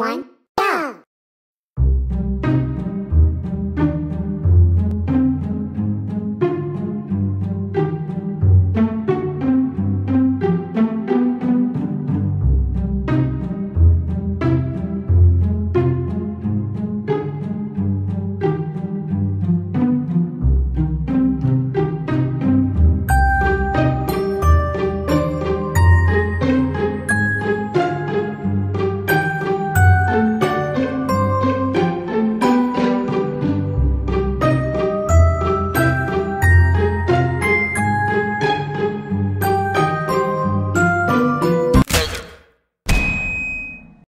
One,